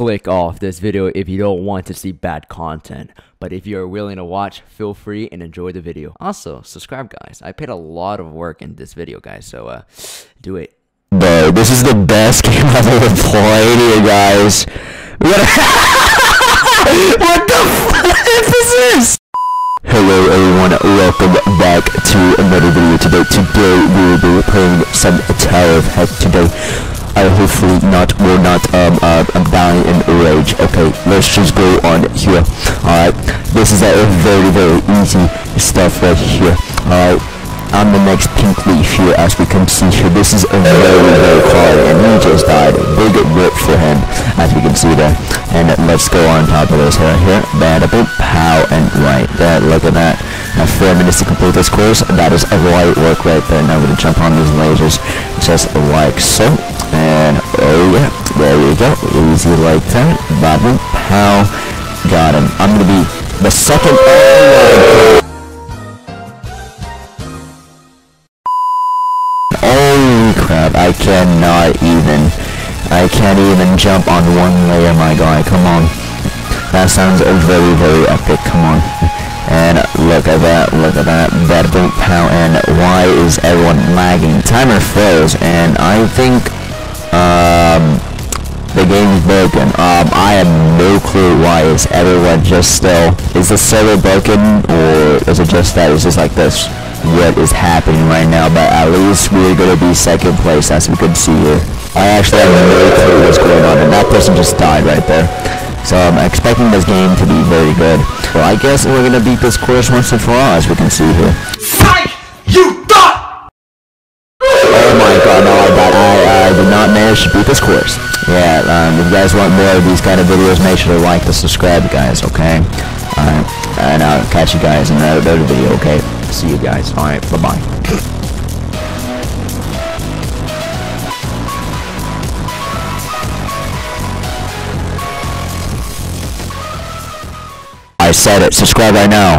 click off this video if you don't want to see bad content. But if you're willing to watch, feel free and enjoy the video. Also, subscribe guys. I put a lot of work in this video guys, so uh, do it. Bro, this is the best game I've ever played here, guys. What the fuck is this? Hello everyone, welcome back to another video today. Today we will be playing some Tower of Heck today. I hopefully not will not um uh, I'm dying in rage. Okay, let's just go on here. Alright. This is a very very easy stuff right here. Alright. I'm the next Pinkleaf here as we can see here. This is a very, very hard and he just died. Big rip for him as we can see there. And let's go on top of this right here. Bada boop, pow, and right there. Look at that. Now four minutes to complete this course. That is a light work right there. Now we're gonna jump on these lasers just like so. And oh yeah, there we go. Easy like that. Boop, pow. Got him. I'm gonna be the second. Holy crap, I cannot even, I can't even jump on one layer, my guy, come on. That sounds very, very epic, come on. And look at that, look at that, that boom pow, and why is everyone lagging? Timer froze, and I think, um, the game is broken. Um, I have no clue why is everyone just still, is the server broken, or is it just that it's just like this? what is happening right now, but at least we're gonna be second place as we can see here. I actually have no clue what's going on, and that person just died right there. So I'm expecting this game to be very good. Well, I guess we're gonna beat this course once and for all, as we can see here. To beat this course. Yeah, um, if you guys want more of these kind of videos, make sure to like and subscribe, guys, okay? Alright, and I'll catch you guys in another video, okay? See you guys. Alright, bye-bye. I said it. Subscribe right now.